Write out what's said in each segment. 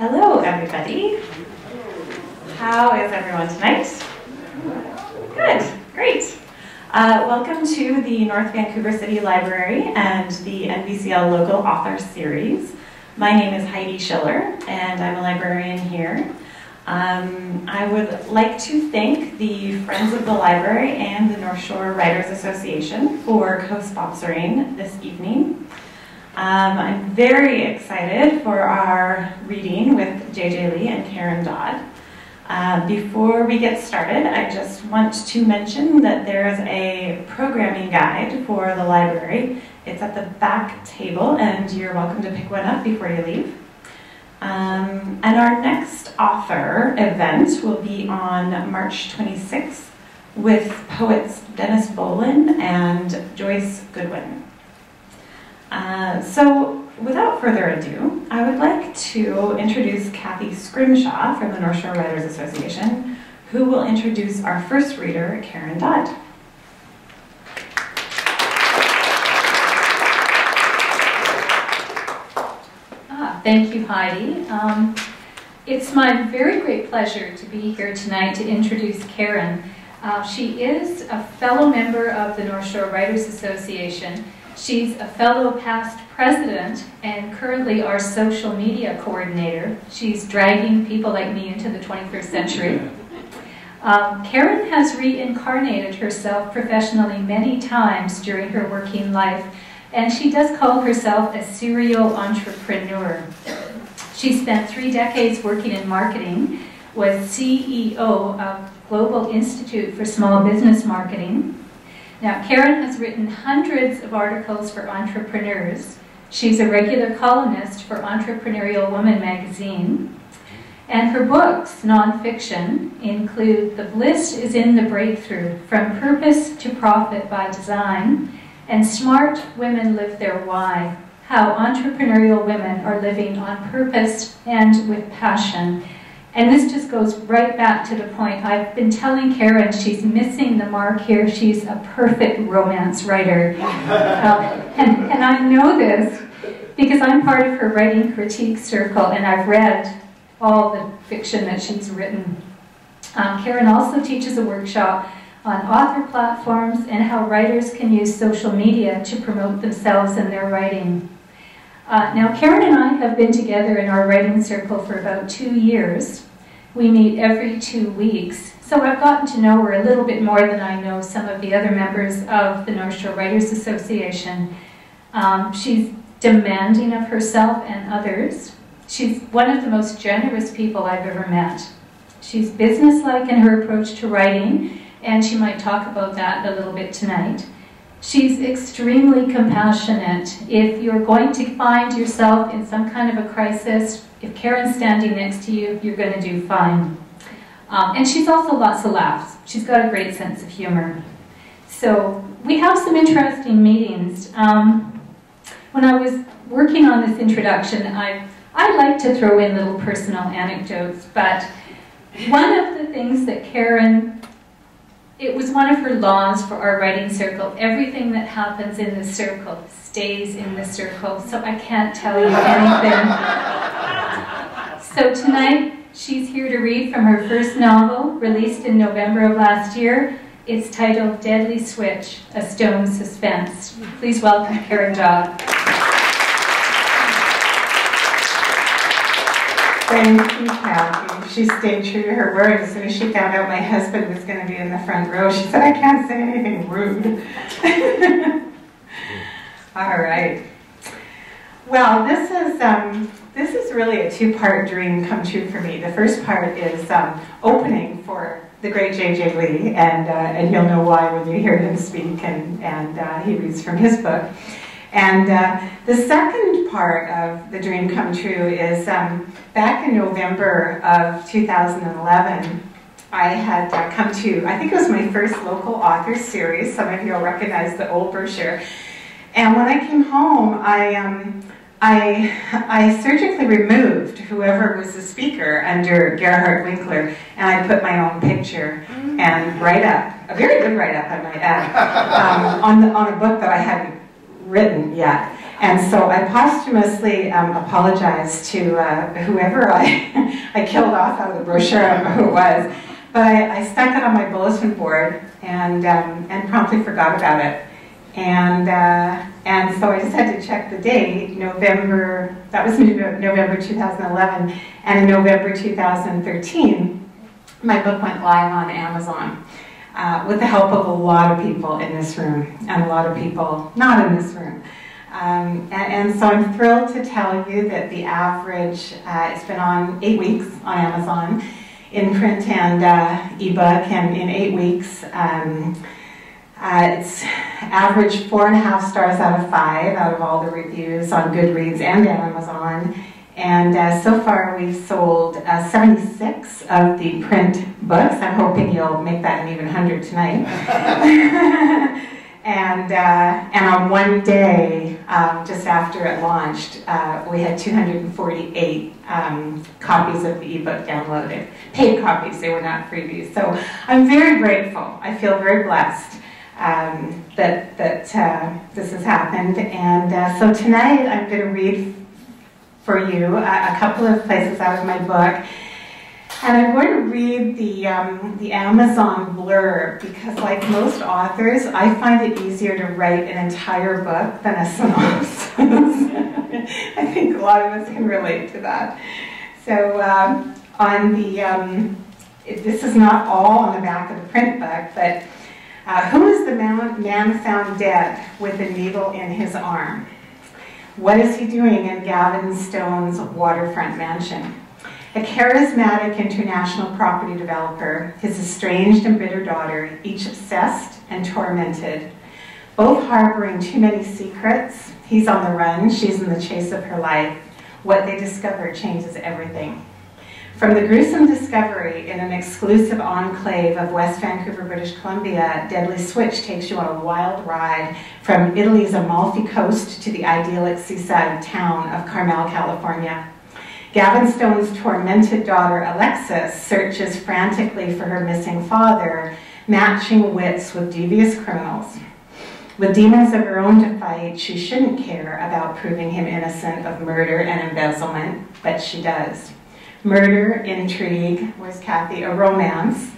Hello, everybody. How is everyone tonight? Good, great. Uh, welcome to the North Vancouver City Library and the NVCL Local Author Series. My name is Heidi Schiller, and I'm a librarian here. Um, I would like to thank the Friends of the Library and the North Shore Writers Association for co-sponsoring this evening. Um, I'm very excited for our reading with JJ Lee and Karen Dodd. Uh, before we get started, I just want to mention that there is a programming guide for the library. It's at the back table, and you're welcome to pick one up before you leave. Um, and our next author event will be on March 26th with poets Dennis Bolin and Joyce Goodwin. Uh, so, without further ado, I would like to introduce Kathy Scrimshaw from the North Shore Writers Association, who will introduce our first reader, Karen Dodd. Ah, thank you, Heidi. Um, it's my very great pleasure to be here tonight to introduce Karen. Uh, she is a fellow member of the North Shore Writers Association She's a fellow past president and currently our social media coordinator. She's dragging people like me into the 21st century. Um, Karen has reincarnated herself professionally many times during her working life, and she does call herself a serial entrepreneur. She spent three decades working in marketing, was CEO of Global Institute for Small Business Marketing, now, Karen has written hundreds of articles for entrepreneurs. She's a regular columnist for Entrepreneurial Woman magazine. And her books, nonfiction, include The Bliss is in the Breakthrough From Purpose to Profit by Design and Smart Women Live Their Why How Entrepreneurial Women Are Living on Purpose and with Passion and this just goes right back to the point. I've been telling Karen she's missing the mark here. She's a perfect romance writer. um, and, and I know this because I'm part of her writing critique circle and I've read all the fiction that she's written. Um, Karen also teaches a workshop on author platforms and how writers can use social media to promote themselves and their writing. Uh, now, Karen and I have been together in our writing circle for about two years. We meet every two weeks. So I've gotten to know her a little bit more than I know some of the other members of the North Shore Writers Association. Um, she's demanding of herself and others. She's one of the most generous people I've ever met. She's businesslike in her approach to writing, and she might talk about that a little bit tonight. She's extremely compassionate. If you're going to find yourself in some kind of a crisis, if Karen's standing next to you, you're going to do fine. Um, and she's also lots of laughs. She's got a great sense of humor. So we have some interesting meetings. Um, when I was working on this introduction, I, I like to throw in little personal anecdotes, but one of the things that Karen it was one of her laws for our writing circle. Everything that happens in the circle stays in the circle, so I can't tell you anything. so tonight, she's here to read from her first novel, released in November of last year. It's titled Deadly Switch, A Stone Suspense. Please welcome Karen Dodd. Thank you, Kathy. She stayed true to her word. As soon as she found out my husband was going to be in the front row, she said, I can't say anything rude. All right. Well, this is um, this is really a two-part dream come true for me. The first part is um, opening for the great J.J. Lee, and uh, and you'll know why when you hear him speak, and and uh, he reads from his book. And uh, the second part of the dream come true is um, back in November of 2011, I had uh, come to, I think it was my first local author series. Some of you will recognize the old brochure. And when I came home, I, um, I, I surgically removed whoever was the speaker under Gerhard Winkler, and I put my own picture and write up, a very good write up, I might add, um, on, the, on a book that I hadn't written yet. And so I posthumously um, apologized to uh, whoever I, I killed off out of the brochure, I don't know who it was. But I, I stuck it on my bulletin board and, um, and promptly forgot about it. And, uh, and so I just had to check the date, November, that was November 2011, and in November 2013, my book went live on Amazon. Uh, with the help of a lot of people in this room and a lot of people not in this room. Um, and, and, so I'm thrilled to tell you that the average, uh, it's been on eight weeks on Amazon in print and uh, ebook, and in eight weeks, um, uh, it's average four and a half stars out of five out of all the reviews on Goodreads and Amazon. And uh, so far, we've sold uh, 76 of the print books. I'm hoping you'll make that an even 100 tonight. and, uh, and on one day, um, just after it launched, uh, we had 248 um, copies of the ebook downloaded. Paid copies, they were not freebies. So I'm very grateful. I feel very blessed. Um, that that uh, this has happened, and uh, so tonight I'm going to read for you a, a, couple of places out of my book. And I'm going to read the, um, the Amazon blurb because, like most authors, I find it easier to write an entire book than a synopsis. I think a lot of us can relate to that. So, um, on the, um, it, this is not all on the back of the print book, but uh, who is the man, man found dead with a needle in his arm? What is he doing in Gavin Stone's waterfront mansion? A charismatic international property developer, his estranged and bitter daughter, each obsessed and tormented, both harboring too many secrets. He's on the run, she's in the chase of her life. What they discover changes everything. From the gruesome discovery in an exclusive enclave of West Vancouver, British Columbia, Deadly Switch takes you on a wild ride from Italy's Amalfi Coast to the idyllic seaside town of Carmel, California. Gavin Stone's tormented daughter, Alexis, searches frantically for her missing father, matching wits with devious criminals. With demons of her own to fight, she shouldn't care about proving him innocent of murder and embezzlement, but she does murder, intrigue, was Kathy? A romance.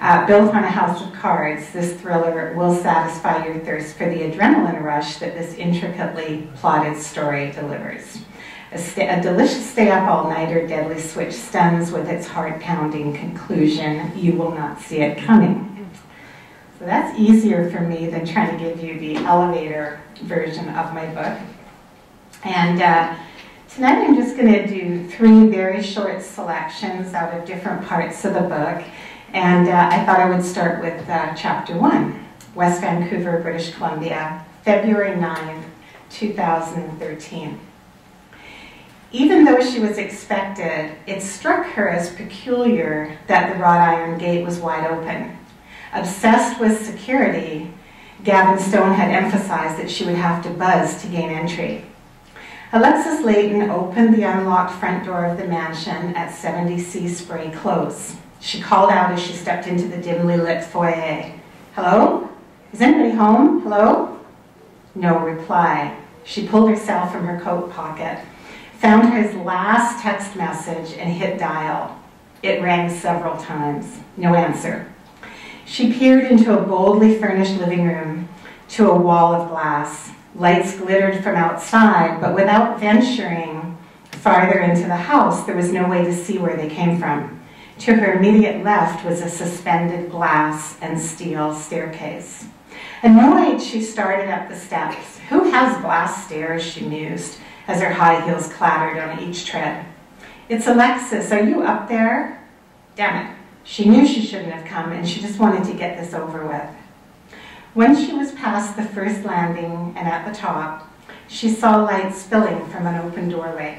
Uh, built on a house of cards, this thriller will satisfy your thirst for the adrenaline rush that this intricately plotted story delivers. A, a delicious stay up all nighter, Deadly Switch stuns with its heart pounding conclusion. You will not see it coming. So that's easier for me than trying to give you the elevator version of my book. And uh, Tonight I'm just going to do three very short selections out of different parts of the book. And uh, I thought I would start with uh, chapter one, West Vancouver, British Columbia, February 9, 2013. Even though she was expected, it struck her as peculiar that the wrought iron gate was wide open. Obsessed with security, Gavin Stone had emphasized that she would have to buzz to gain entry. Alexis Layton opened the unlocked front door of the mansion at 70C Spray Close. She called out as she stepped into the dimly lit foyer. Hello? Is anybody home? Hello? No reply. She pulled herself from her coat pocket, found his last text message, and hit dial. It rang several times. No answer. She peered into a boldly furnished living room, to a wall of glass. Lights glittered from outside, but without venturing farther into the house, there was no way to see where they came from. To her immediate left was a suspended glass and steel staircase. Annoyed, she started up the steps. Who has glass stairs, she mused, as her high heels clattered on each tread. It's Alexis, are you up there? Damn it. She knew she shouldn't have come, and she just wanted to get this over with. When she was past the first landing and at the top, she saw light spilling from an open doorway.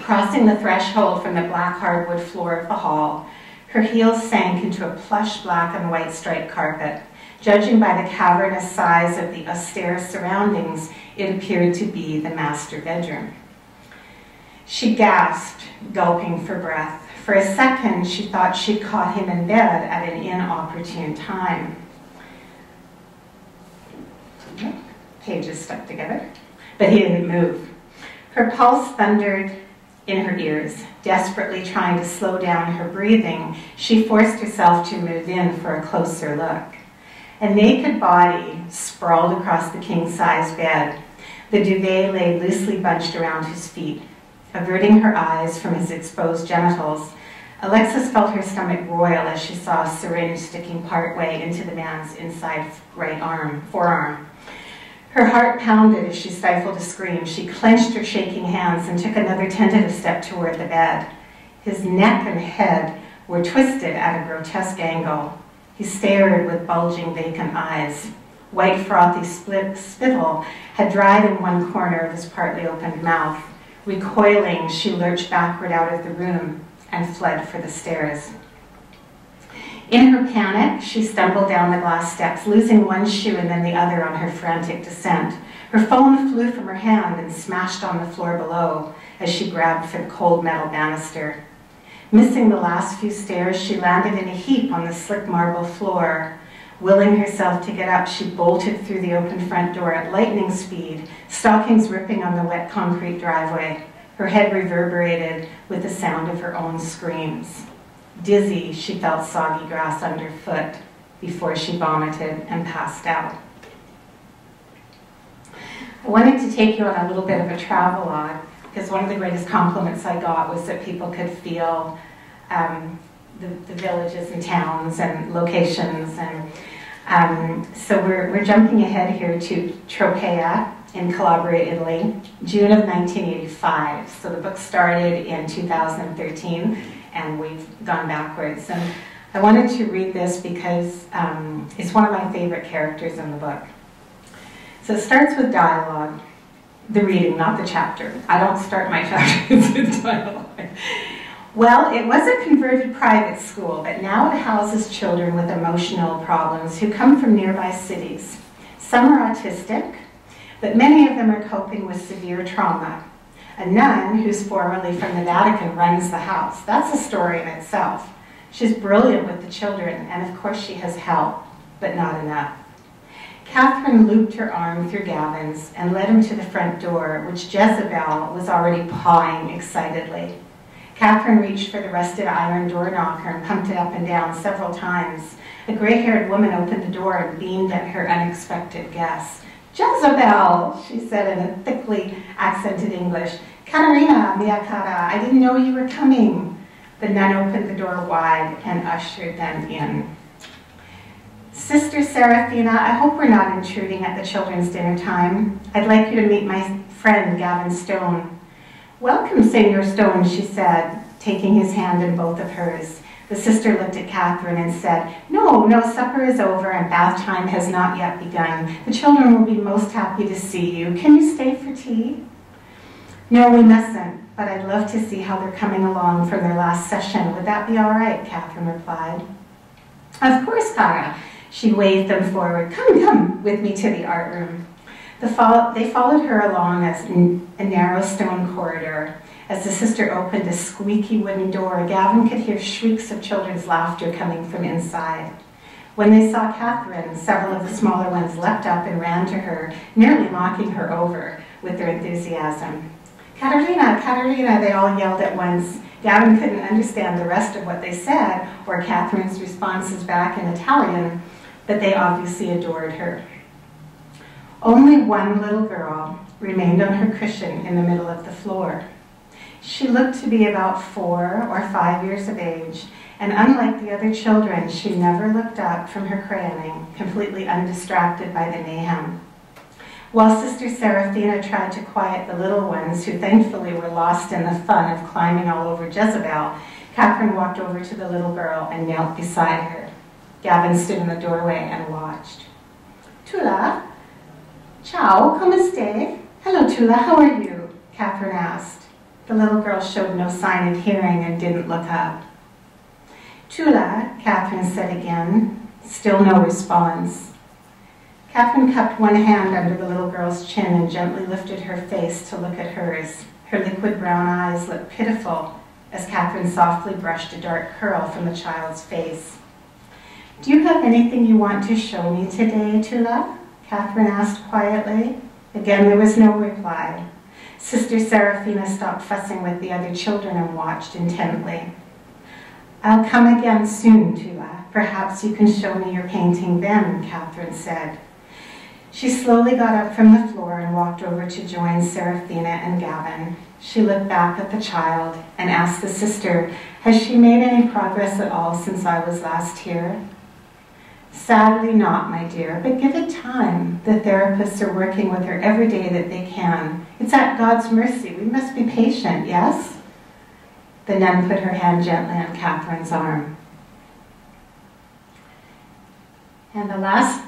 Crossing the threshold from the black hardwood floor of the hall, her heels sank into a plush black and white striped carpet. Judging by the cavernous size of the austere surroundings, it appeared to be the master bedroom. She gasped, gulping for breath. For a second, she thought she'd caught him in bed at an inopportune time. Pages stuck together, but he didn't move. Her pulse thundered in her ears. Desperately trying to slow down her breathing, she forced herself to move in for a closer look. A naked body sprawled across the king size bed. The duvet lay loosely bunched around his feet. Averting her eyes from his exposed genitals, Alexis felt her stomach roil as she saw a syringe sticking partway into the man's inside right arm, forearm. Her heart pounded as she stifled a scream. She clenched her shaking hands and took another tentative step toward the bed. His neck and head were twisted at a grotesque angle. He stared with bulging, vacant eyes. White, frothy spittle had dried in one corner of his partly opened mouth. Recoiling, she lurched backward out of the room and fled for the stairs. In her panic, she stumbled down the glass steps, losing one shoe and then the other on her frantic descent. Her phone flew from her hand and smashed on the floor below as she grabbed for the cold metal banister. Missing the last few stairs, she landed in a heap on the slick marble floor. Willing herself to get up, she bolted through the open front door at lightning speed, stockings ripping on the wet concrete driveway. Her head reverberated with the sound of her own screams. Dizzy, she felt soggy grass underfoot before she vomited and passed out. I wanted to take you on a little bit of a travelogue because one of the greatest compliments I got was that people could feel um, the, the, villages and towns and locations. And um, so we're, we're jumping ahead here to Tropea in Calabria, Italy, June of 1985. So the book started in 2013 and we've gone backwards. And I wanted to read this because um, it's one of my favorite characters in the book. So it starts with dialogue, the reading, not the chapter. I don't start my chapters with dialogue. Well, it was a converted private school, but now it houses children with emotional problems who come from nearby cities. Some are autistic, but many of them are coping with severe trauma a nun who's formerly from the Vatican runs the house. That's a story in itself. She's brilliant with the children, and of course she has help, but not enough. Catherine looped her arm through Gavin's and led him to the front door, which Jezebel was already pawing excitedly. Catherine reached for the rusted iron door knocker and pumped it up and down several times. A gray-haired woman opened the door and beamed at her unexpected guest. Jezebel, she said in a thickly accented English. Caterina, mia cara, I didn't know you were coming. The nun opened the door wide and ushered them in. Sister Seraphina, I hope we're not intruding at the children's dinner time. I'd like you to meet my friend, Gavin Stone. Welcome, Senor Stone, she said, taking his hand in both of hers. The sister looked at Catherine and said, No, no, supper is over and bath time has not yet begun. The children will be most happy to see you. Can you stay for tea? No, we mustn't, but I'd love to see how they're coming along from their last session. Would that be all right? Catherine replied. Of course, Cara. She waved them forward. Come, come with me to the art room. The fo they followed her along as a narrow stone corridor. As the sister opened a squeaky wooden door, Gavin could hear shrieks of children's laughter coming from inside. When they saw Catherine, several of the smaller ones leapt up and ran to her, nearly knocking her over with their enthusiasm. Caterina, Caterina, they all yelled at once. Gavin couldn't understand the rest of what they said, or Catherine's responses back in Italian, but they obviously adored her. Only one little girl remained on her cushion in the middle of the floor. She looked to be about four or five years of age, and unlike the other children, she never looked up from her crayoning, completely undistracted by the mayhem. While Sister Seraphina tried to quiet the little ones, who thankfully were lost in the fun of climbing all over Jezebel, Catherine walked over to the little girl and knelt beside her. Gavin stood in the doorway and watched. Tula, ciao, come stai? Hello, Tula, how are you? Catherine asked. The little girl showed no sign of hearing and didn't look up. Tula, Catherine said again. Still no response. Catherine cupped one hand under the little girl's chin and gently lifted her face to look at hers. Her liquid brown eyes looked pitiful as Catherine softly brushed a dark curl from the child's face. Do you have anything you want to show me today, Tula? Catherine asked quietly. Again, there was no reply. Sister Seraphina stopped fussing with the other children and watched intently. I'll come again soon, Tula. Perhaps you can show me your painting then, Catherine said. She slowly got up from the floor and walked over to join Seraphina and Gavin. She looked back at the child and asked the sister, has she made any progress at all since I was last here? Sadly not, my dear, but give it time. The therapists are working with her every day that they can. It's at God's mercy. We must be patient, yes? The nun put her hand gently on Catherine's arm. And the last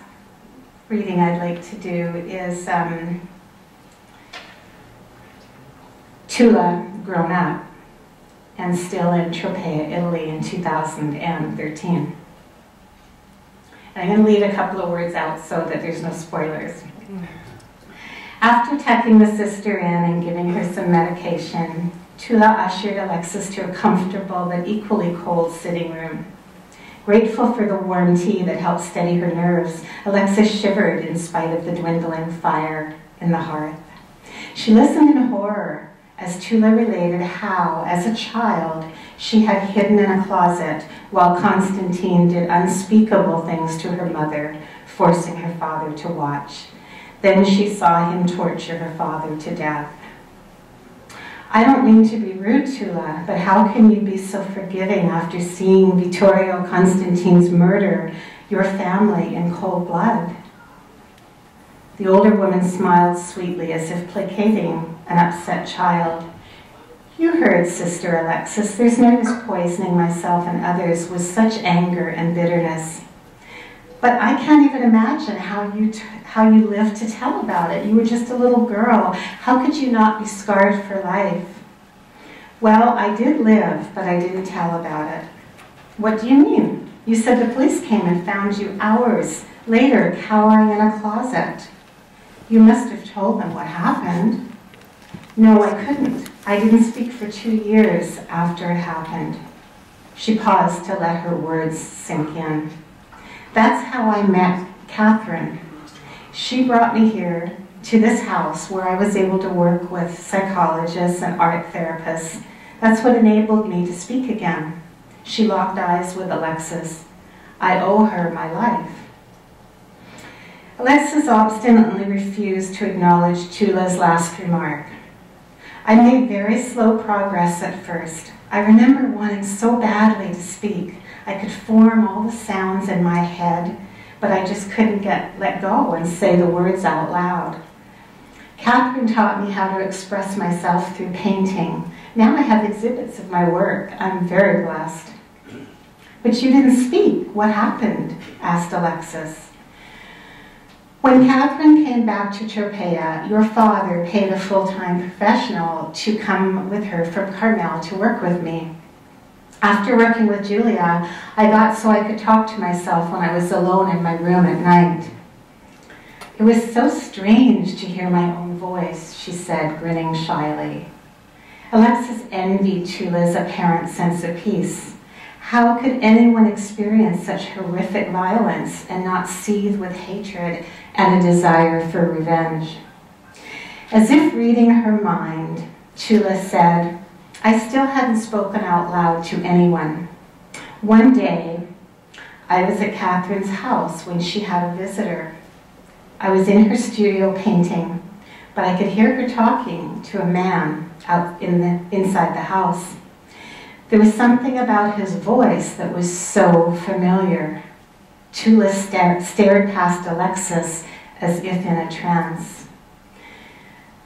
reading I'd like to do is um, Tula Grown Up and still in Tropea, Italy in 2013. I'm going to leave a couple of words out so that there's no spoilers. After tucking the sister in and giving her some medication, Tula ushered Alexis to a comfortable but equally cold sitting room. Grateful for the warm tea that helped steady her nerves, Alexis shivered in spite of the dwindling fire in the hearth. She listened in horror as Tula related how, as a child, she had hidden in a closet while Constantine did unspeakable things to her mother, forcing her father to watch. Then she saw him torture her father to death. I don't mean to be rude, Tula, but how can you be so forgiving after seeing Vittorio Constantine's murder your family in cold blood? The older woman smiled sweetly as if placating an upset child. You heard, Sister Alexis, there's no use poisoning myself and others with such anger and bitterness. But I can't even imagine how you, how you lived to tell about it. You were just a little girl. How could you not be scarred for life? Well, I did live, but I didn't tell about it. What do you mean? You said the police came and found you hours later cowering in a closet. You must have told them what happened. No, I couldn't. I didn't speak for two years after it happened. She paused to let her words sink in. That's how I met Catherine. She brought me here to this house where I was able to work with psychologists and art therapists. That's what enabled me to speak again. She locked eyes with Alexis. I owe her my life. Alexis obstinately refused to acknowledge Tula's last remark. I made very slow progress at first. I remember wanting so badly to speak. I could form all the sounds in my head, but I just couldn't get let go and say the words out loud. Catherine taught me how to express myself through painting. Now I have exhibits of my work. I'm very blessed. But you didn't speak. What happened? asked Alexis. When Catherine came back to Tropea, your father paid a full-time professional to come with her from Carmel to work with me. After working with Julia, I got so I could talk to myself when I was alone in my room at night. It was so strange to hear my own voice, she said, grinning shyly. Alexis envied Tula's apparent sense of peace. How could anyone experience such horrific violence and not seethe with hatred and a desire for revenge? As if reading her mind, Tula said, I still hadn't spoken out loud to anyone. One day, I was at Catherine's house when she had a visitor. I was in her studio painting, but I could hear her talking to a man out in the, inside the house. There was something about his voice that was so familiar. Tula stared past Alexis as if in a trance.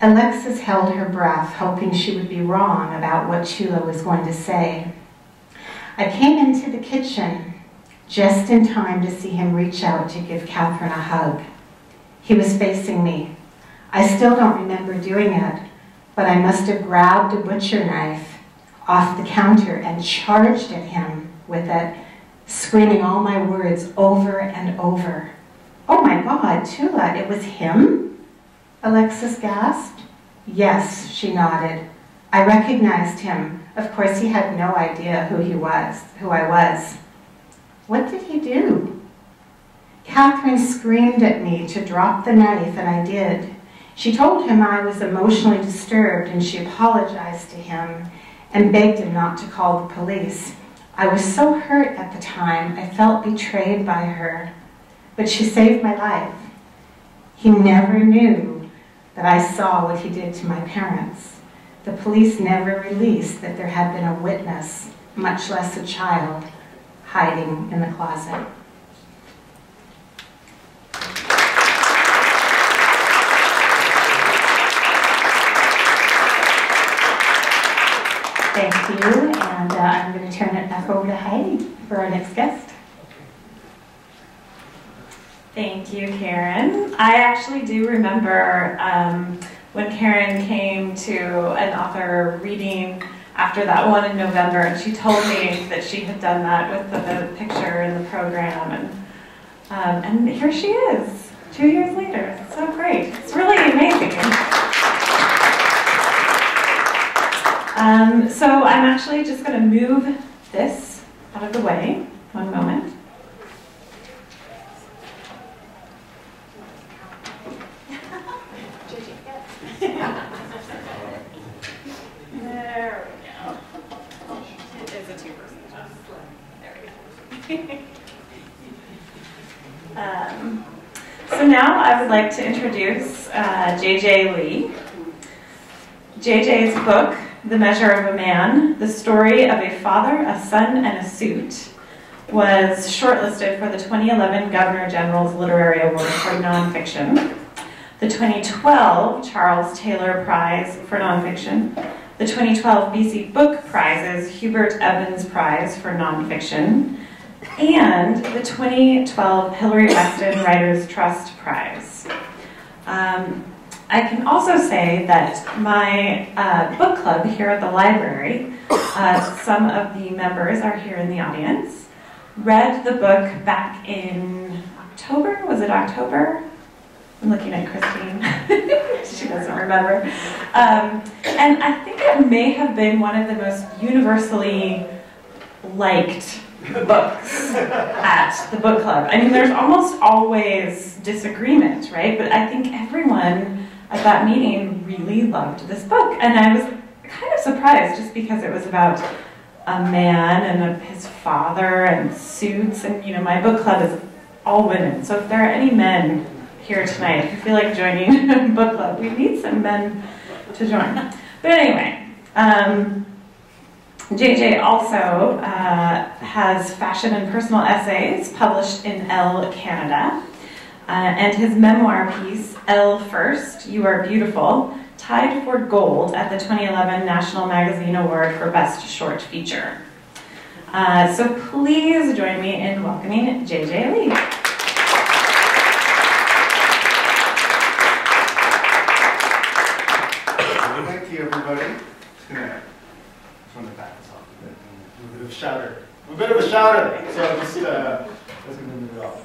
Alexis held her breath, hoping she would be wrong about what Tula was going to say. I came into the kitchen just in time to see him reach out to give Catherine a hug. He was facing me. I still don't remember doing it, but I must have grabbed a butcher knife off the counter and charged at him with it, screaming all my words over and over. Oh my God, Tula, it was him? Alexis gasped. Yes, she nodded. I recognized him. Of course, he had no idea who he was, who I was. What did he do? Catherine screamed at me to drop the knife, and I did. She told him I was emotionally disturbed, and she apologized to him and begged him not to call the police. I was so hurt at the time, I felt betrayed by her, but she saved my life. He never knew that I saw what he did to my parents. The police never released that there had been a witness, much less a child, hiding in the closet. Thank you, and uh, I'm going to turn it back over to Heidi for our next guest. Thank you, Karen. I actually do remember um, when Karen came to an author reading after that one in November, and she told me that she had done that with the, the picture in the program, and um, and here she is, two years later. It's so great. It's really amazing. Um, so I'm actually just going to move this out of the way. One moment. there we go. It is a two-person job. There we go. um, so now I would like to introduce uh, JJ Lee. JJ's book, The Measure of a Man, the story of a father, a son, and a suit, was shortlisted for the 2011 Governor General's Literary Award for Nonfiction, the 2012 Charles Taylor Prize for Nonfiction, the 2012 BC Book Prizes Hubert Evans Prize for Nonfiction, and the 2012 Hilary Weston Writers Trust Prize. Um, I can also say that my uh, book club here at the library, uh, some of the members are here in the audience, read the book back in October. Was it October? I'm looking at Christine. she doesn't remember. Um, and I think it may have been one of the most universally liked books at the book club. I mean, there's almost always disagreement, right? But I think everyone at that meeting really loved this book. And I was kind of surprised just because it was about a man and a, his father and suits. And, you know, my book club is all women. So if there are any men here tonight who feel like joining book club, we need some men to join. But anyway, um, JJ also uh, has fashion and personal essays published in Elle Canada. Uh, and his memoir piece, Elle First, You Are Beautiful, tied for gold at the 2011 National Magazine Award for Best Short Feature. Uh, so please join me in welcoming JJ Lee. Thank you, everybody. Gonna, just want to back this off a bit. A bit of a shouter. I'm a bit of a shouter, so just, uh, just gonna move it off.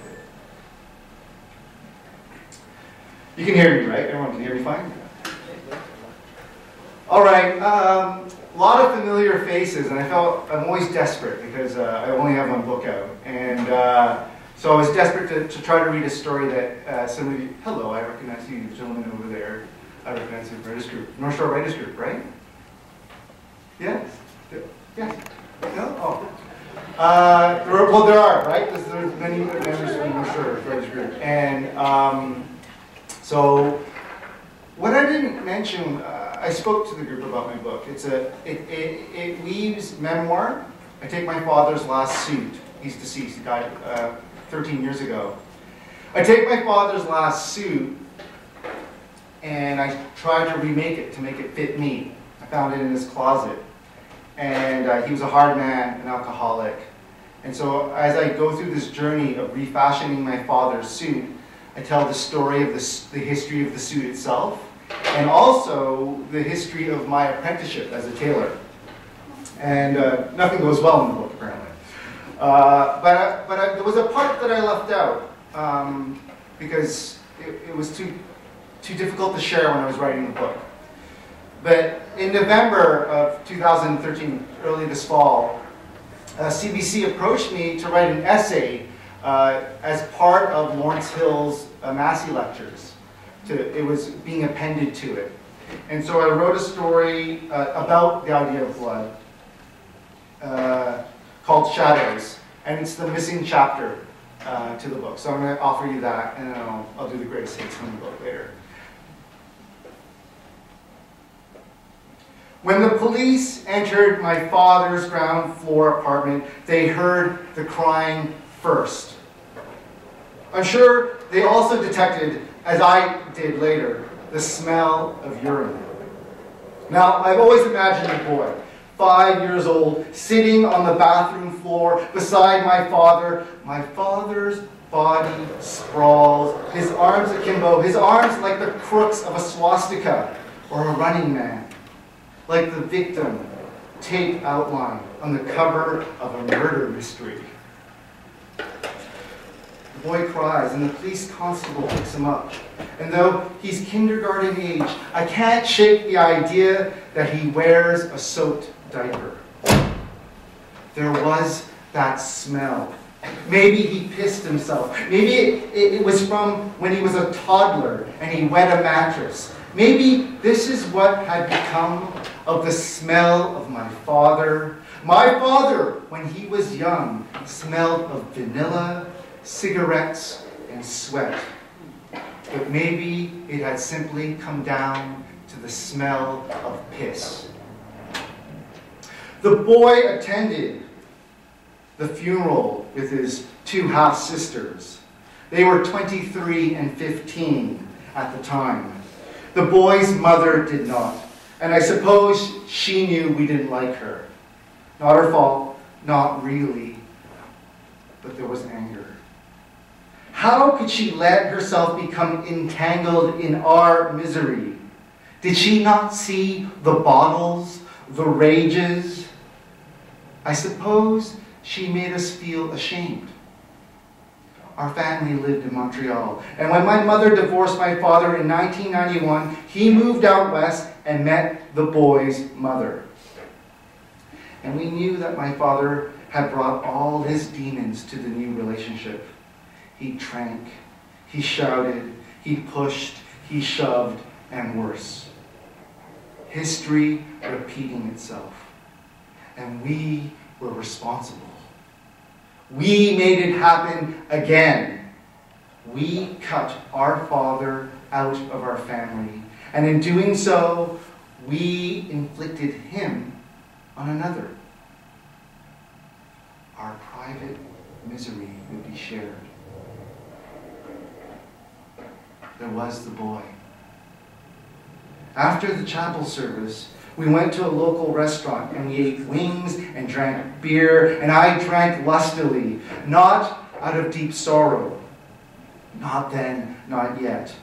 You can hear me, right? Everyone can hear me fine? All right, um, a lot of familiar faces, and I felt I'm always desperate because uh, I only have one book out. And uh, so I was desperate to, to, try to read a story that uh, some of you, hello, I recognize you, the gentleman over there. I recognize you, Writers Group, North Shore Writers Group, right? Yes? Yes? No? Oh. Uh, there are, well, there are, right? There's many members of the North Shore Writers Group. And um, so, what I didn't mention, uh, I spoke to the group about my book. It's a, it, it, it weaves memoir. I take my father's last suit. He's deceased. He died uh, 13 years ago. I take my father's last suit and I try to remake it to make it fit me. I found it in his closet. And uh, he was a hard man, an alcoholic. And so as I go through this journey of refashioning my father's suit, I tell the story of the, the history of the suit itself, and also the history of my apprenticeship as a tailor. And uh, nothing goes well in the book, apparently. Uh, but but I, there was a part that I left out um, because it, it was too too difficult to share when I was writing the book. But in November of 2013, early this fall, uh, CBC approached me to write an essay uh, as part of Lawrence Hill's uh, Massey lectures. To, it was being appended to it. And so I wrote a story uh, about the idea of blood uh, called Shadows, and it's the missing chapter uh, to the book. So I'm going to offer you that, and I'll, I'll do the greatest hits from the book later. When the police entered my father's ground floor apartment, they heard the crying first. I'm sure they also detected, as I did later, the smell of urine. Now, I've always imagined a boy, five years old, sitting on the bathroom floor beside my father. My father's body sprawls, his arms akimbo, his arms like the crooks of a swastika or a running man like the victim tape outline on the cover of a murder mystery. Boy cries, and the police constable picks him up. And though he's kindergarten age, I can't shake the idea that he wears a soaked diaper. There was that smell. Maybe he pissed himself. Maybe it, it, it was from when he was a toddler and he wet a mattress. Maybe this is what had become of the smell of my father. My father, when he was young, smelled of vanilla, cigarettes, and sweat. But maybe it had simply come down to the smell of piss. The boy attended the funeral with his two half sisters. They were 23 and 15 at the time. The boy's mother did not. And I suppose she knew we didn't like her. Not her fault, not really, but there was anger. How could she let herself become entangled in our misery? Did she not see the bottles, the rages? I suppose she made us feel ashamed. Our family lived in Montreal. And when my mother divorced my father in 1991, he moved out west and met the boy's mother. And we knew that my father had brought all his demons to the new relationship. He drank, he shouted, he pushed, he shoved, and worse. History repeating itself. And we were responsible. We made it happen again. We cut our father out of our family. And in doing so, we inflicted him on another. Our private misery would be shared. There was the boy. After the chapel service, we went to a local restaurant and we ate wings and drank beer, and I drank lustily, not out of deep sorrow. Not then, not yet.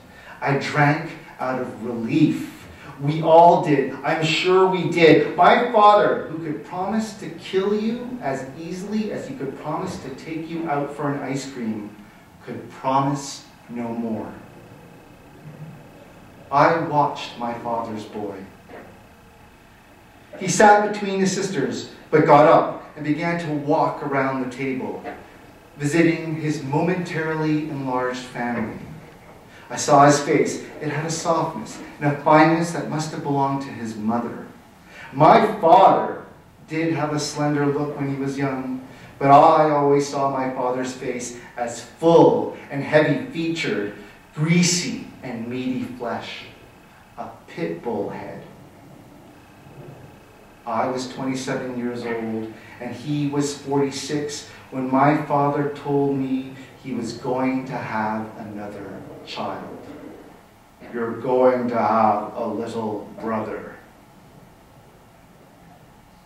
I drank out of relief. We all did. I'm sure we did. My father, who could promise to kill you as easily as he could promise to take you out for an ice cream, could promise no more. I watched my father's boy. He sat between the sisters, but got up and began to walk around the table, visiting his momentarily enlarged family. I saw his face. It had a softness and a fineness that must have belonged to his mother. My father did have a slender look when he was young, but I always saw my father's face as full and heavy featured, greasy and meaty flesh, a pit bull head I was 27 years old and he was 46 when my father told me he was going to have another child. You're going to have a little brother.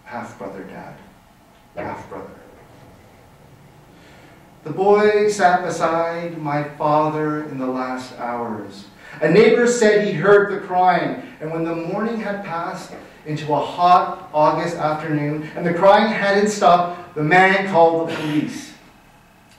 Half brother, dad. Half brother. The boy sat beside my father in the last hours. A neighbor said he heard the crying, and when the morning had passed, into a hot August afternoon, and the crying hadn't stopped, the man called the police.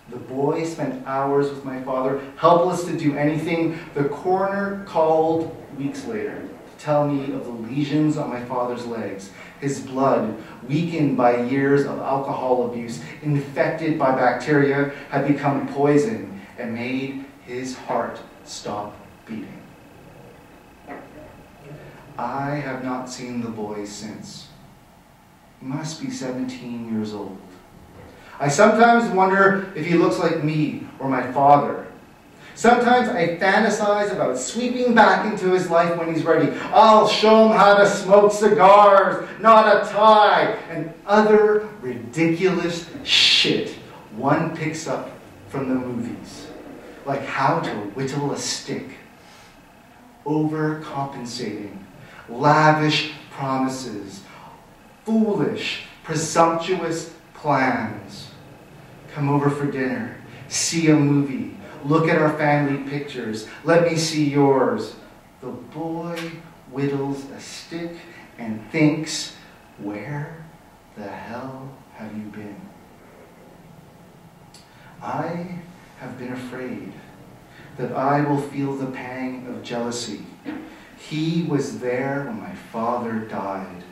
The boy spent hours with my father, helpless to do anything. The coroner called weeks later to tell me of the lesions on my father's legs. His blood, weakened by years of alcohol abuse, infected by bacteria, had become poison and made his heart stop beating. I have knot seen the boy since. He must be 17 years old. I sometimes wonder if he looks like me or my father. Sometimes I fantasize about sweeping back into his life when he's ready. I'll show him how to smoke cigars, not a tie, and other ridiculous shit one picks up from the movies. Like how to whittle a stick, overcompensating, lavish promises, foolish, presumptuous plans. Come over for dinner, see a movie, look at our family pictures, let me see yours. The boy whittles a stick and thinks, Where the hell have you been? I have been afraid that I will feel the pang of jealousy. He was there when my father died.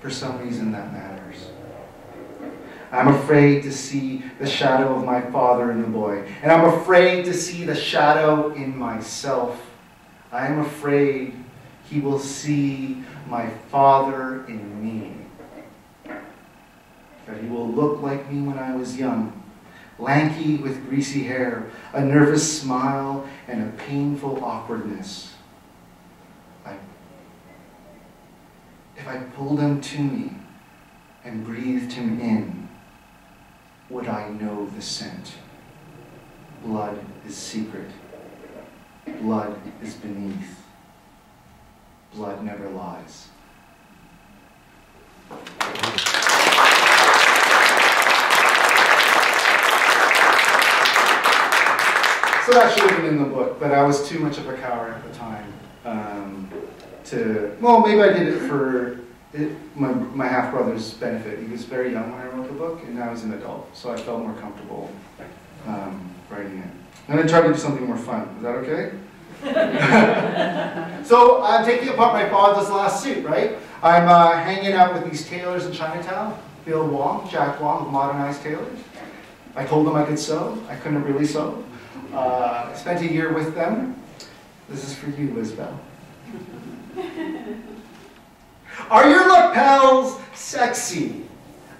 For some reason, that matters. I'm afraid to see the shadow of my father in the boy, and I'm afraid to see the shadow in myself. I am afraid he will see my father in me. That he will look like me when I was young lanky with greasy hair, a nervous smile, and a painful awkwardness. If I pulled him to me and breathed him in, would I know the scent? Blood is secret. Blood is beneath. Blood never lies. So that should have been in the book, but I was too much of a coward at the time um, to. Well, maybe I did it for it, my, my half brother's benefit. He was very young when I wrote the book, and now he's an adult, so I felt more comfortable um, writing it. And I tried to do something more fun. Is that okay? so I'm taking apart my father's last suit, right? I'm uh, hanging out with these tailors in Chinatown, Bill Wong, Jack Wong of Modernize Tailors. I told them I could sew. I couldn't really sew. Uh, I spent a year with them. This is for you, Lizbel. Are your lapels sexy?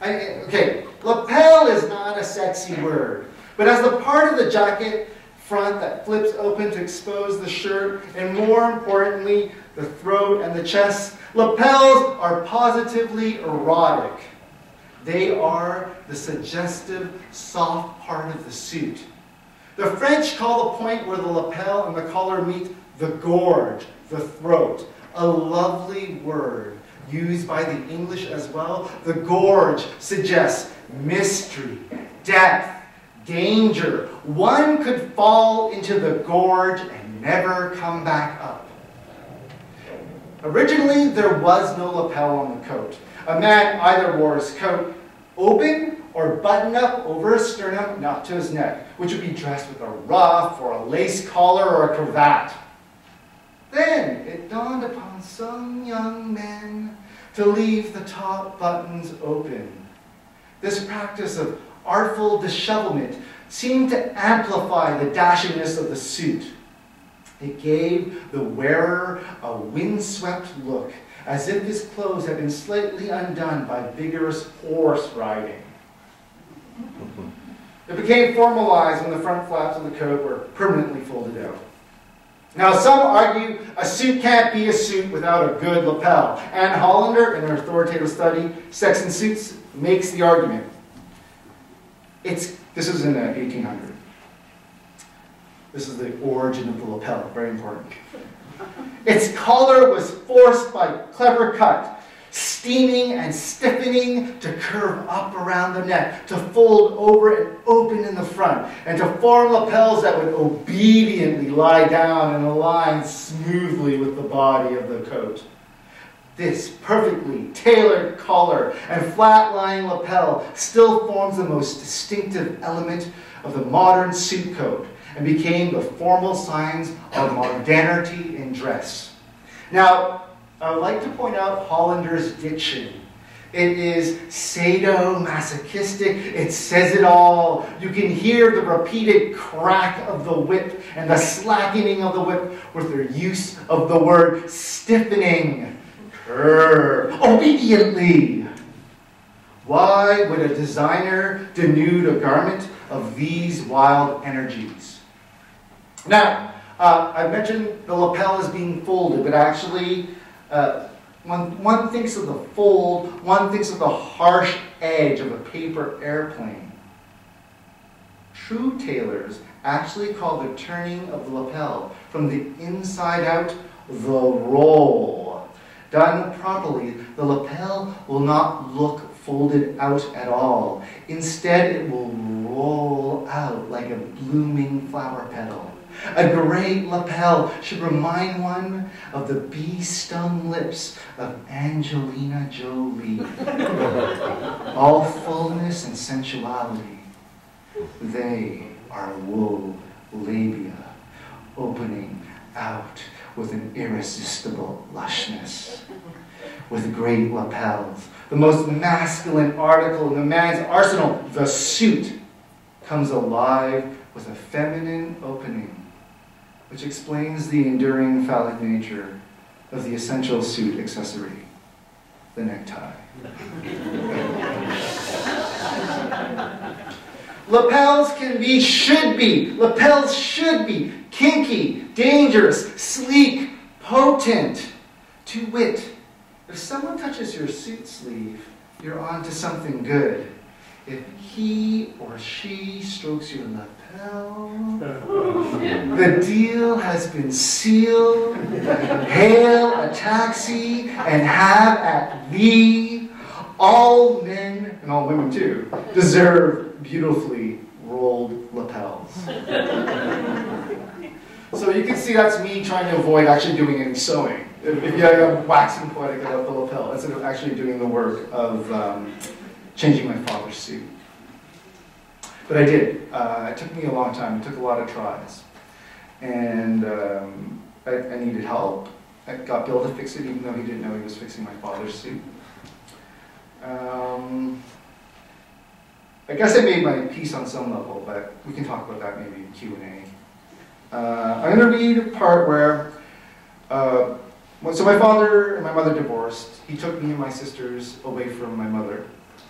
I, okay, lapel is not a sexy word, but as the part of the jacket front that flips open to expose the shirt, and more importantly, the throat and the chest, lapels are positively erotic. They are the suggestive, soft part of the suit. The French call the point where the lapel and the collar meet the gorge, the throat. A lovely word used by the English as well. The gorge suggests mystery, depth, danger. One could fall into the gorge and never come back up. Originally, there was no lapel on the coat. A man either wore his coat open or buttoned up over his sternum and up to his neck, which would be dressed with a ruff or a lace collar or a cravat. Then it dawned upon some young men to leave the top buttons open. This practice of artful dishevelment seemed to amplify the dashiness of the suit. It gave the wearer a windswept look, as if his clothes had been slightly undone by vigorous horse riding. It became formalized when the front flaps of the coat were permanently folded out. Now, some argue a suit can't be a suit without a good lapel. Anne Hollander, in her authoritative study, Sex and Suits, makes the argument. It's, this is in uh, the 1800. This is the origin of the lapel, very important. Its collar was forced by clever cut steaming and stiffening to curve up around the neck, to fold over and open in the front, and to form lapels that would obediently lie down and align smoothly with the body of the coat. This perfectly tailored collar and flat-lying lapel still forms the most distinctive element of the modern suit coat and became the formal signs of modernity in dress. Now, I would like to point out Hollander's diction. It is sadomasochistic. It says it all. You can hear the repeated crack of the whip and the slackening of the whip with their use of the word stiffening. Curve. Obediently. Why would a designer denude a garment of these wild energies? Now, uh, I mentioned the lapel is being folded, but actually, uh, when one thinks of the fold, one thinks of the harsh edge of a paper airplane. True tailors actually call the turning of the lapel from the inside out the roll. Done properly, the lapel will not look folded out at all. Instead, it will roll out like a blooming flower petal. A great lapel should remind one of the bee-stung lips of Angelina Jolie. All fullness and sensuality. They are wool labia, opening out with an irresistible lushness. With great lapels, the most masculine article in the man's arsenal, the suit, comes alive with a feminine opening which explains the enduring phallic nature of the essential suit accessory, the necktie. Lapels can be, should be, lapels should be kinky, dangerous, sleek, potent. To wit, if someone touches your suit sleeve, you're on to something good. If he or she strokes your lapel, the deal has been sealed. Hail a taxi and have at thee. All men, and all women too, deserve beautifully rolled lapels. so you can see that's me trying to avoid actually doing any sewing. If, if you have waxing poetic about the lapel, instead of actually doing the work of um, changing my father's suit. But I did. Uh, it took me a long time. It took a lot of tries. And um, I, I, needed help. I got Bill to fix it, even though he didn't know he was fixing my father's suit. Um, I guess I made my peace on some level, but we can talk about that maybe in Q&A. Uh, I'm going to read a part where, uh, so my father and my mother divorced. He took me and my sisters away from my mother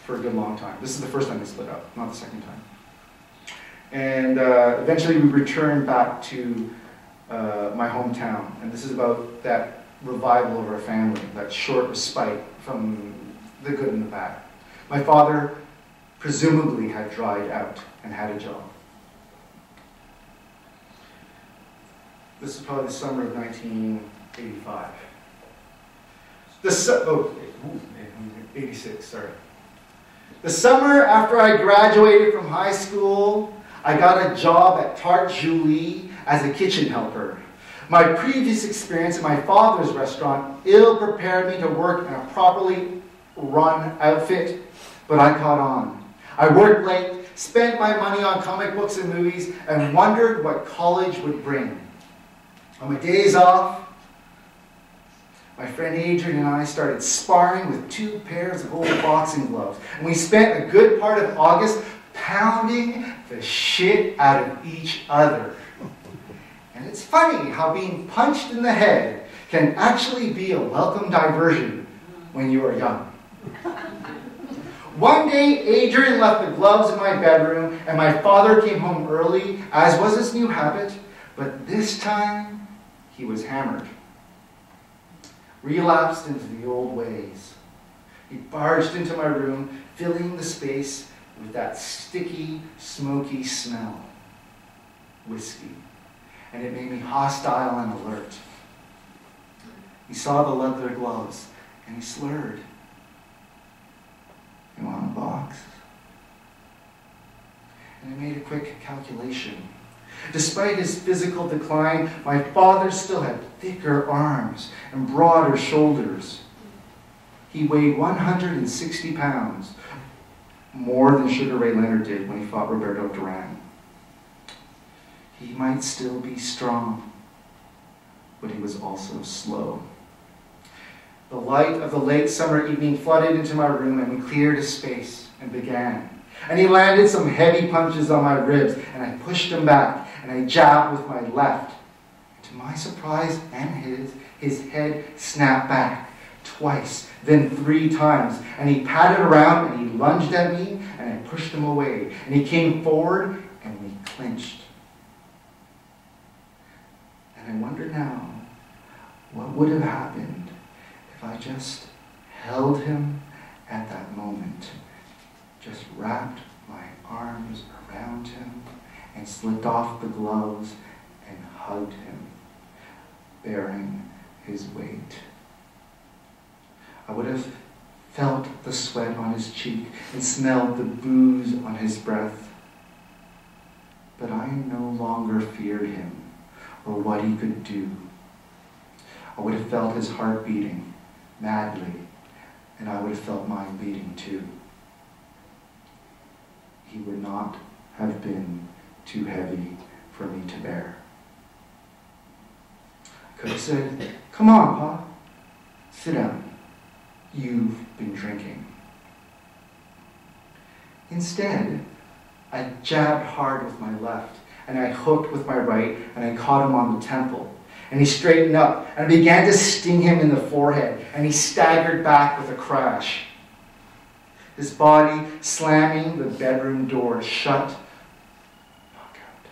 for a good long time. This is the first time they split up, not the second time. And uh, eventually we returned back to uh, my hometown. And this is about that revival of our family, that short respite from the good and the bad. My father presumably had dried out and had a job. This is probably the summer of 1985. The su- oh, 86, sorry. The summer after I graduated from high school, I got a job at Tarte Julie as a kitchen helper. My previous experience in my father's restaurant ill prepared me to work in a properly run outfit, but I caught on. I worked late, spent my money on comic books and movies, and wondered what college would bring. On my days off, my friend Adrian and I started sparring with two pairs of old boxing gloves. And we spent a good part of August pounding the shit out of each other. And it's funny how being punched in the head can actually be a welcome diversion when you are young. One day, Adrian left the gloves in my bedroom, and my father came home early, as was his new habit, but this time he was hammered. Relapsed into the old ways. He barged into my room, filling the space with that sticky, smoky smell. Whiskey. And it made me hostile and alert. He saw the leather gloves and he slurred. You want a box? And I made a quick calculation. Despite his physical decline, my father still had thicker arms and broader shoulders. He weighed 160 pounds, more than Sugar Ray Leonard did when he fought Roberto Duran. He might still be strong, but he was also slow. The light of the late summer evening flooded into my room and we cleared a space and began. And he landed some heavy punches on my ribs and I pushed him back and I jabbed with my left. To my surprise and his, his head snapped back twice, then three times. And he patted around and he lunged at me and I pushed him away. And he came forward and we clinched. And I wonder now what would have happened if I just held him at that moment, just wrapped my arms around him and slipped off the gloves and hugged him, bearing his weight. I would have felt the sweat on his cheek and smelled the booze on his breath. But I no longer feared him or what he could do. I would have felt his heart beating madly, and I would have felt mine beating too. He would not have been too heavy for me to bear. I could have said, Come on, Pa, sit down. You've been drinking. Instead, I jabbed hard with my left, and I hooked with my right, and I caught him on the temple. And he straightened up, and I began to sting him in the forehead, and he staggered back with a crash. His body slamming the bedroom door shut. Knockout.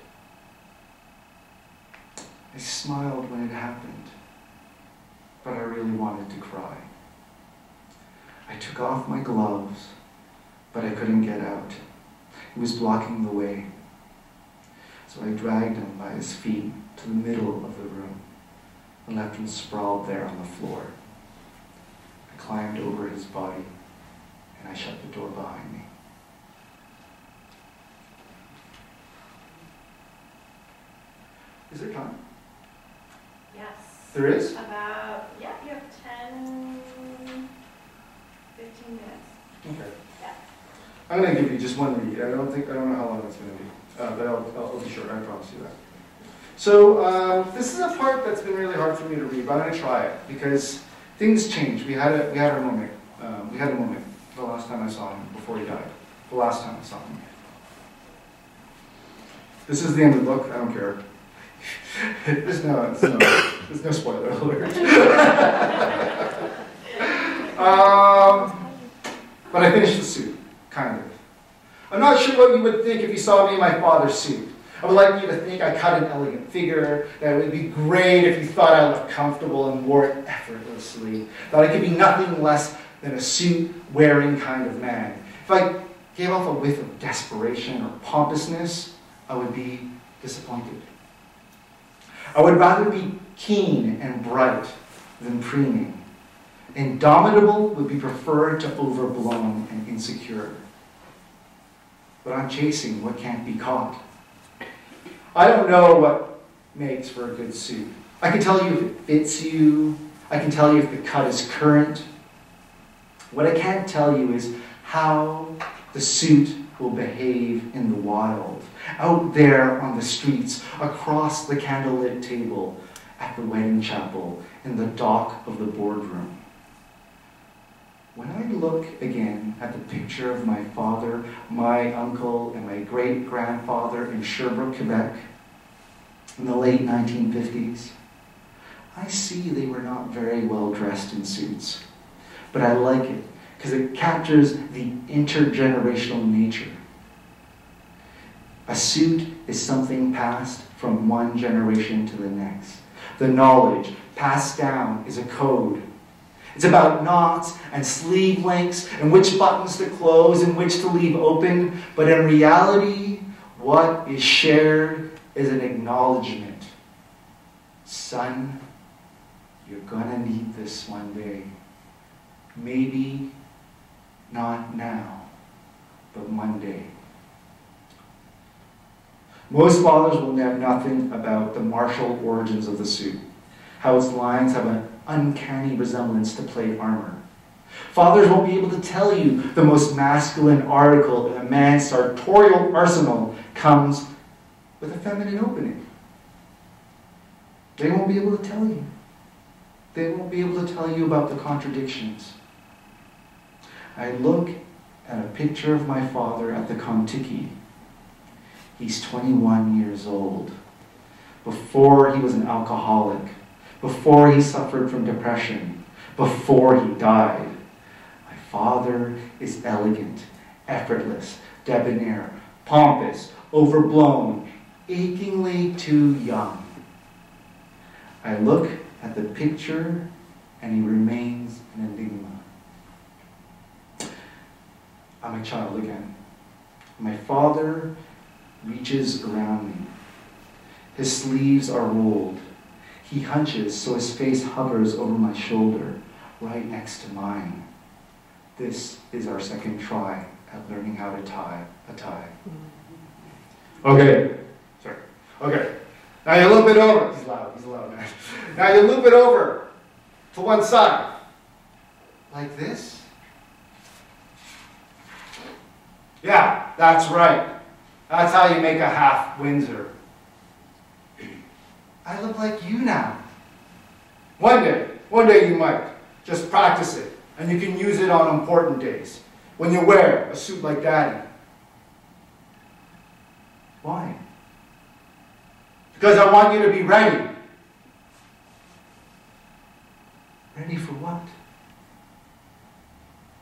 I smiled when it happened, but I really wanted to cry. I took off my gloves, but I couldn't get out. He was blocking the way. So I dragged him by his feet to the middle of the room and left him sprawled there on the floor. I climbed over his body and I shut the door behind me. Is there time? Yes. There is? About, yeah, you have 10, 15 minutes. Okay. Yeah. I'm going to give you just one read. I don't think, I don't know how long it's going to be, uh, but I'll, I'll, I'll be short, I promise you that. So um, this is a part that's been really hard for me to read, but I'm going to try it because things change. We had a, we had a moment. Um, we had a moment the last time I saw him before he died. The last time I saw him. This is the end of the book. I don't care. there's no, there's no, there's no spoiler alert. um, but I finished the suit, kind of. I'm not sure what you would think if you saw me in my father's suit. I would like you to think I cut an elegant figure, that it would be great if you thought I looked comfortable and wore it effortlessly, that I could be nothing less than a suit-wearing kind of man. If I gave off a whiff of desperation or pompousness, I would be disappointed. I would rather be keen and bright than preening. Indomitable would be preferred to overblown and insecure. But I'm chasing what can't be caught. I don't know what makes for a good suit. I can tell you if it fits you. I can tell you if the cut is current. What I can't tell you is how the suit will behave in the wild, out there on the streets, across the candlelit table, at the wedding chapel, in the dock of the boardroom. When I look again at the picture of my father, my uncle, and my great grandfather in Sherbrooke, Quebec, in the late 1950s, I see they were not very well dressed in suits. But I like it because it captures the intergenerational nature. A suit is something passed from one generation to the next. The knowledge passed down is a code. It's about knots and sleeve lengths and which buttons to close and which to leave open. But in reality, what is shared is an acknowledgement. Son, you're gonna need this one day. Maybe not now, but one day. Most fathers will know nothing about the martial origins of the suit, how its lines have an uncanny resemblance to plate armor. Fathers won't be able to tell you the most masculine article in a man's sartorial arsenal comes with a feminine opening. They won't be able to tell you. they won't be able to tell you about the contradictions. I look at a picture of my father at the Kontiki. He's 21 years old. Before he was an alcoholic, before he suffered from depression, before he died. My father is elegant, effortless, debonair, pompous, overblown, achingly too young. I look at the picture and he remains an enigma. I'm a child again. My father reaches around me. His sleeves are rolled. He hunches so his face hovers over my shoulder, right next to mine. This is our second try at learning how to tie a tie. Okay, sorry. Okay. Now you loop it over. He's loud, he's loud man. Now you loop it over to one side. Like this? Yeah, that's right. That's how you make a half Windsor. I look like you now. One day, one day you might. Just practice it. And you can use it on important days. When you wear a suit like daddy. Why? Because I want you to be ready. Ready for what?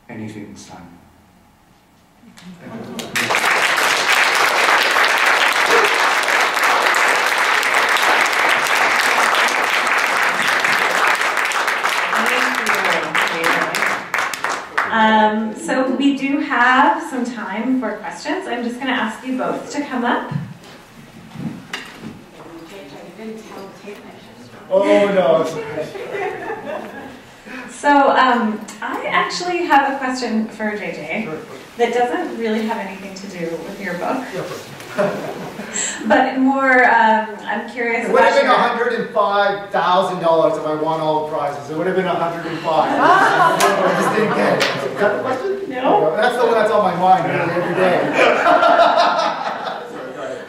Anything, son. Um, so we do have some time for questions. I'm just going to ask you both to come up. Oh no. So um, I actually have a question for JJ that doesn't really have anything to do with your book, but more. Um, I'm curious It would have been $105,000 if I won all the prizes. It would have been 105. I just didn't get it. Is that the question? No. That's the one that's on my mind every day.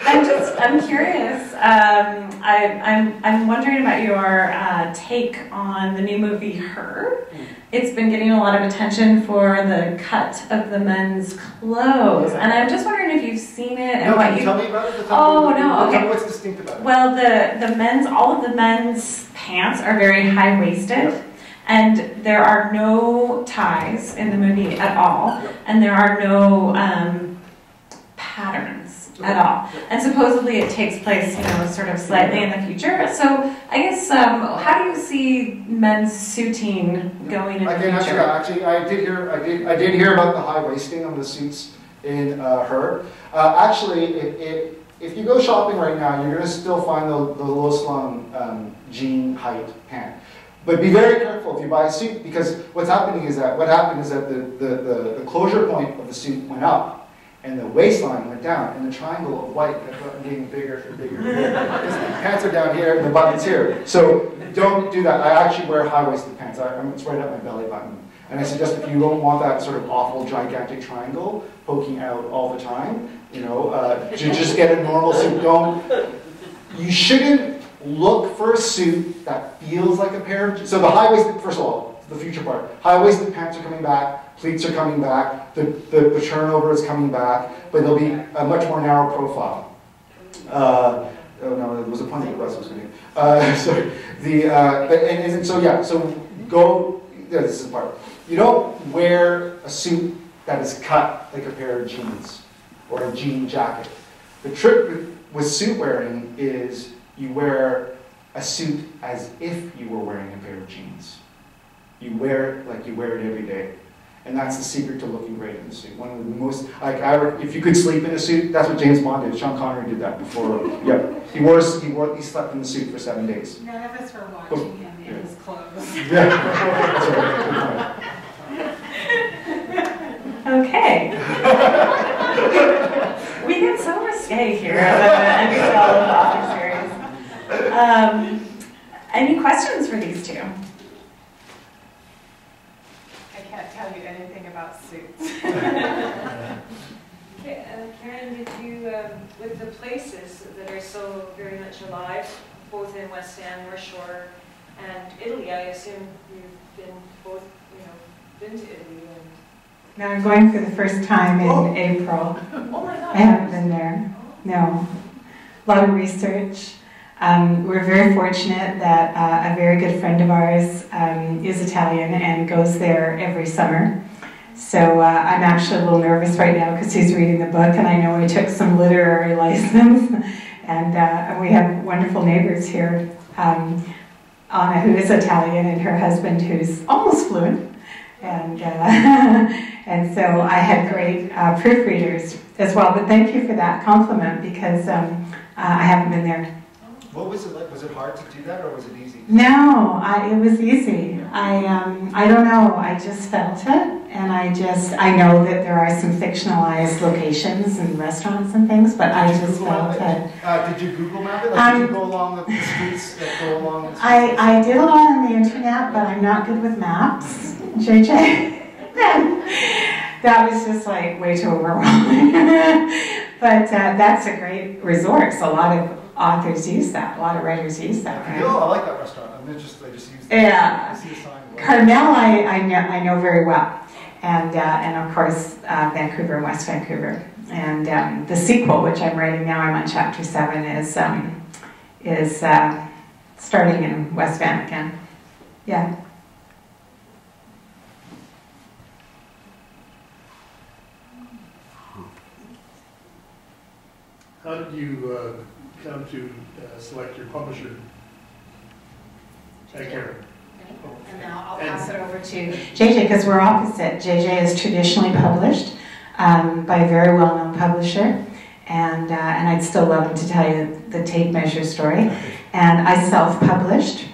I'm just. I'm curious. Um, I, I'm. I'm wondering about your uh, take on the new movie Her. It's been getting a lot of attention for the cut of the men's clothes, and I'm just wondering if you've seen it and No, what can you tell me about it? Oh, no, okay. What's distinct about it? Well, the, the men's, all of the men's pants are very high waisted, and there are no ties in the movie at all, Yep. and there are no um, patterns at all. And supposedly it takes place, you know, sort of slightly in the future. So I guess, um, how do you see men's suiting going in I the can actually, future? actually, I did hear, I did, I did hear about the high waisting of the suits in uh, her. Uh, actually, it, it, if you go shopping right now, you're going to still find the, the low slung um, jean height pant. But be very careful if you buy a suit because what's happening is that what happened is that the, the, the, the closure point of the suit went up and the waistline went down and the triangle of white kept getting bigger and bigger and bigger. Pants are down here and the button's here. So don't do that. I actually wear high-waisted pants. I, I'm- it's right at my belly button. And I suggest if you don't want that sort of awful gigantic triangle poking out all the time, you know, uh, ju- just get a normal suit. Don't. You shouldn't look for a suit that feels like a pair of. So the high-waisted. First of all, the future part. High-waisted pants are coming back. Pleats are coming back. The, the, the turnover is coming back, but there'll be a much more narrow profile. Uh, oh no, there was a point that Russ was going. Uh, sorry. The uh, and, and so yeah. So go. Yeah, this is the part. You don't wear a suit that is cut like a pair of jeans or a jean jacket. The trick with, with suit wearing is you wear a suit as if you were wearing a pair of jeans. You wear it like you wear it every day. And that's the secret to looking great in a suit. One of the most, like, I, re- if you could sleep in a suit, that's what James Bond did. Sean Connery did that before. Yep. He wore, he wore, he slept in the suit for seven days. None of us were watching him in his clothes. Yeah. That's right. Good point. Okay. we get so risque here on the NBC All of the Author series. Um, any questions for these two? I can't tell you anything about suits. Ka- uh, Karen, did you, um, with the places that are so very much alive, both in West End, North Shore, And Italy, I assume you've been both, you know, been to Italy and. Now I'm going for the first time in Oh. April. Oh my God. I haven't been there. No. A lot of research. Um, we're very fortunate that uh, a very good friend of ours um, is Italian and goes there every summer. So uh, I'm actually a little nervous right now because he's reading the book, and I know he took some literary license. and, uh, we have wonderful neighbors here. Um, Anna, who is Italian, and her husband, who's almost fluent. And, uh, and so I had great uh, proofreaders as well. But thank you for that compliment because um, uh, I haven't been there. What was it like? Was it hard to do that or was it easy? No, I, it was easy. I, um, I don't know. I just felt it, and I just I know that there are some fictionalized locations and restaurants and things, but I Did you just Google felt map it. it? Uh, did you Google map it? Like, did you Um, go along the the streets that go along the streets? I, I did a lot on the internet, but I'm not good with maps, JJ. that was just like way too overwhelming. but uh, that's a great resource. A lot of authors use that. A lot of writers use that. Yeah, Right? I like that restaurant. I'm interested. I just used Yeah. I see a sign. Carmel, I, I, know, I know very well. And, uh, and of course, uh, Vancouver and West Vancouver. And um, the sequel, which I'm writing now, I'm on chapter seven, is, um, is uh, starting in West Van again. Yeah. How did you uh, come to uh, select your publisher? Hi, Karen. And now I'll pass it over to JJ because we're opposite. JJ is traditionally published um, by a very well-known publisher, and uh, and I'd still love him to tell you the tape measure story. And I self-published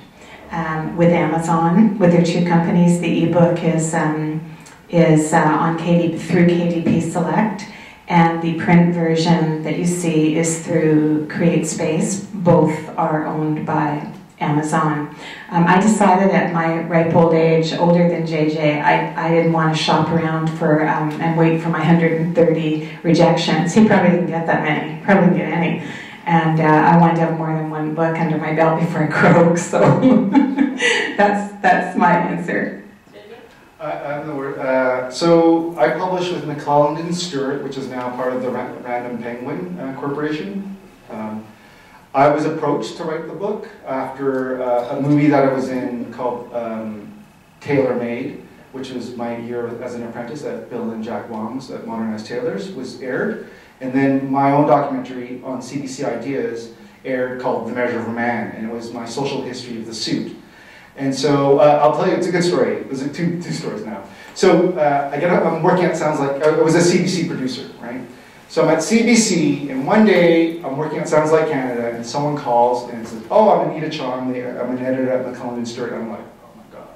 um, with Amazon with their two companies. The ebook is um, is uh, on KD through KDP Select. And the print version that you see is through CreateSpace. Both are owned by Amazon. Um, I decided at my ripe old age, older than JJ, I, I didn't want to shop around for um, and wait for my 130 rejections. He probably didn't get that many, probably didn't get any. And uh, I wanted to have more than one book under my belt before I croak, so that's, that's my answer. I, have the word. Uh, so I published with McClelland and Stewart, which is now part of the Ra- Random Penguin uh, Corporation. Um, I was approached to write the book after uh, a movie that I was in called um, Tailor Made, which was my year as an apprentice at Bill and Jack Wong's at Modernize Tailors, was aired. And then my own documentary on CBC Ideas aired called The Measure of a Man, and it was my social history of the suit. And so uh, I'll tell you, it's a good story. There's a two, two stories now. So uh, I get, up- I'm working at Sounds Like, I was a CBC producer, right? So I'm at CBC, and one day I'm working at Sounds Like Canada, and someone calls and says, "Oh, I'm Anita Chong. I'm an editor at McClelland and Stewart." I'm like, "Oh my god,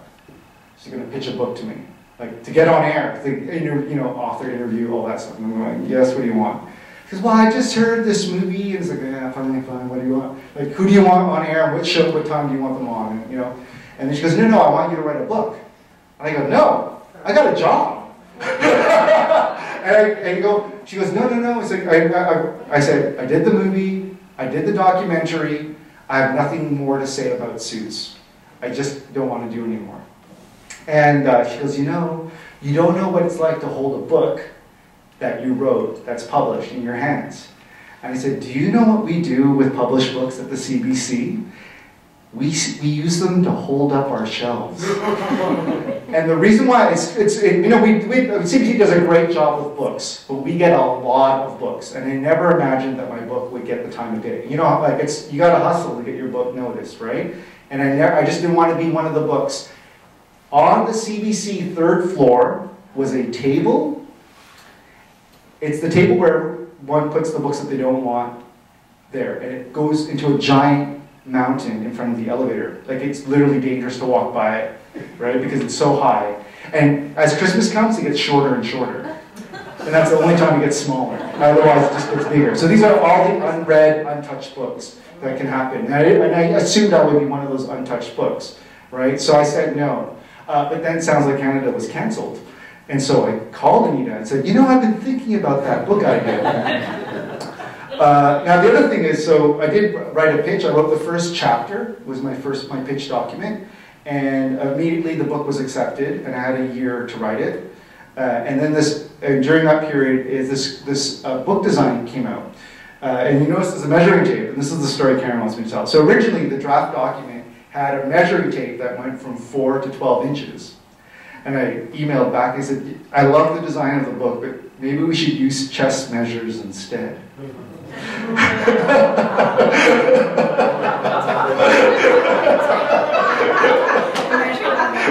she's gonna pitch a book to me, like to get on air, the inter, you know, author interview, all that stuff." And I'm like, "Yes, what do you want?" Goes, "Well, I just heard this movie." And it's like, "Yeah, fine, fine. What do you want? Like, who do you want on air? What show? What time do you want them on?" And you know, and then she goes, "No, no, I want you to write a book." And I go, "No, I got a job." and, I, and go, she goes, no, no, no. I, I, I said, I did the movie, I did the documentary, I have nothing more to say about suits. I just don't want to do anymore. And uh, she goes, you know, you don't know what it's like to hold a book that you wrote that's published in your hands. And I said, do you know what we do with published books at the CBC? We, we use them to hold up our shelves. And the reason why it's, it's it, you know, we, we, CBC does a great job with books, but we get a lot of books. And I never imagined that my book would get the time of day. You know, like it's, you gotta hustle to get your book noticed, right? And I never, I just didn't want to be one of the books. On the CBC third floor was a table. It's the table where one puts the books that they don't want there. And it goes into a giant mountain in front of the elevator. Like it's literally dangerous to walk by it, right? Because it's so high. And as Christmas comes, it gets shorter and shorter. And that's the only time it gets smaller. Otherwise, it just gets bigger. So these are all the unread, untouched books that can happen. And I, and I assumed I would be one of those untouched books, right? So I said no. Uh, but then Sounds Like Canada was canceled. And so I called Anita and said, you know, I've been thinking about that book idea. Uh, now the other thing is, so I did write a pitch. I wrote the first chapter. Was my first my pitch document, and immediately the book was accepted, and I had a year to write it. Uh, and then this uh, during that period is this this uh, book design came out, uh, and you notice there's a measuring tape, and this is the story Karen wants me to tell. So originally the draft document had a measuring tape that went from four to 12 inches. And I emailed back I said, I love the design of the book, but maybe we should use chest measures instead.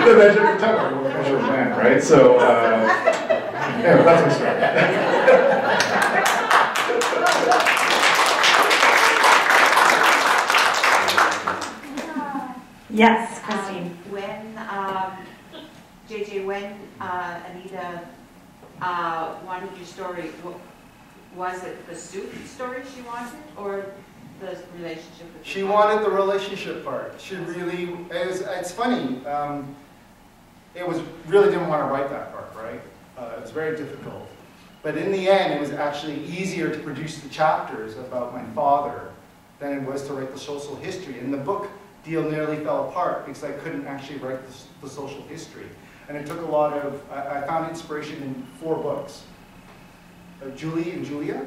the measure of time, the measure of man, right? So, uh, anyway, that's my story. Yes, Christine. Um, When, um, JJ, when uh, Anita uh, wanted your story, wa- was it the soup story she wanted, or the relationship with? She wanted the relationship part. She really, it was, it's funny, um, it was, really didn't want to write that part, right? Uh, it was very difficult. But in the end, it was actually easier to produce the chapters about my father than it was to write the social history. And the book deal nearly fell apart because I couldn't actually write the, the social history. And it took a lot of, I, I found inspiration in four books. Uh, Julie and Julia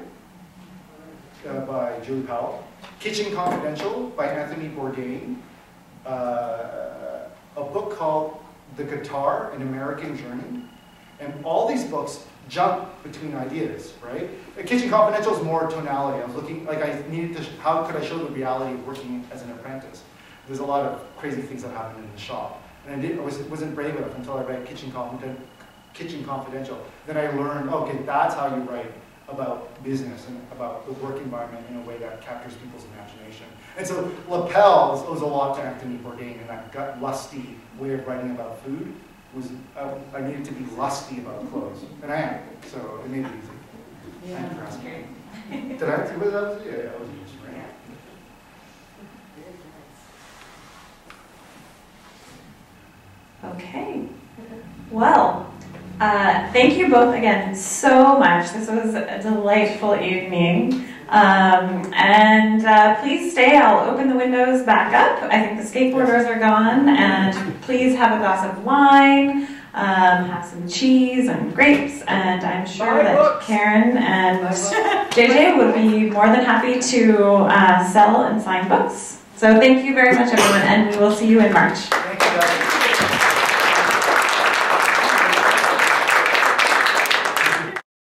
uh, by Julie Powell. Kitchen Confidential by Anthony Bourdain. Uh, a book called The Guitar, An American Journey. And all these books jump between ideas, right? Kitchen Confidential is more tonality. I was looking, like I needed to, how could I show the reality of working as an apprentice? There's a lot of crazy things that happen in the shop. And I, didn't, I was, wasn't brave enough until I read Kitchen, Confiden- Kitchen Confidential. Then I learned, okay, that's how you write about business and about the work environment in a way that captures people's imagination. And so Lapel owes a lot to Anthony Bourdain and that gut lusty way of writing about food was, uh, I needed to be lusty about clothes. And I am, so it made it easy. Thank you for asking. Did I, was that, yeah, that was easy, right? Okay. Well, uh, thank you both again so much. This was a delightful evening. Um, and uh, please stay. I'll open the windows back up. I think the skateboarders are gone. And please have a glass of wine, um, have some cheese and grapes. And I'm sure that books. Karen and JJ would be more than happy to uh, sell and sign books. So thank you very much, everyone, and we will see you in March. Thank you, guys.